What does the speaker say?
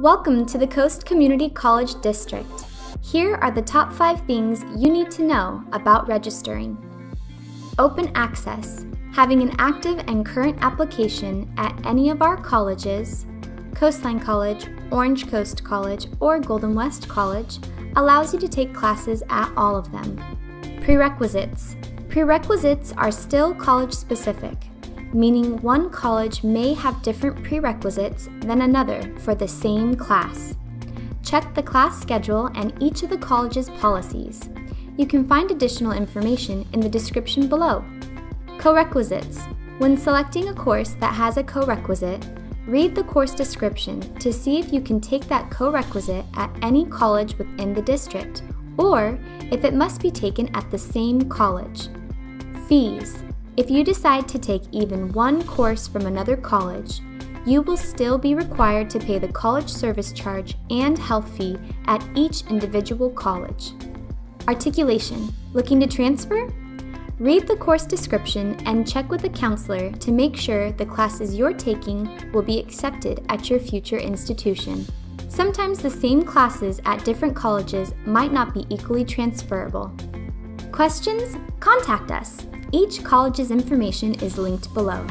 Welcome to the Coast Community College District. Here are the top five things you need to know about registering. Open access. Having an active and current application at any of our colleges, Coastline College, Orange Coast College, or Golden West College, allows you to take classes at all of them. Prerequisites. Prerequisites are still college specific meaning one college may have different prerequisites than another for the same class. Check the class schedule and each of the college's policies. You can find additional information in the description below. Co-requisites. When selecting a course that has a co-requisite, read the course description to see if you can take that co-requisite at any college within the district, or if it must be taken at the same college. Fees. If you decide to take even one course from another college, you will still be required to pay the college service charge and health fee at each individual college. Articulation Looking to transfer? Read the course description and check with a counselor to make sure the classes you're taking will be accepted at your future institution. Sometimes the same classes at different colleges might not be equally transferable. Questions? Contact us. Each college's information is linked below.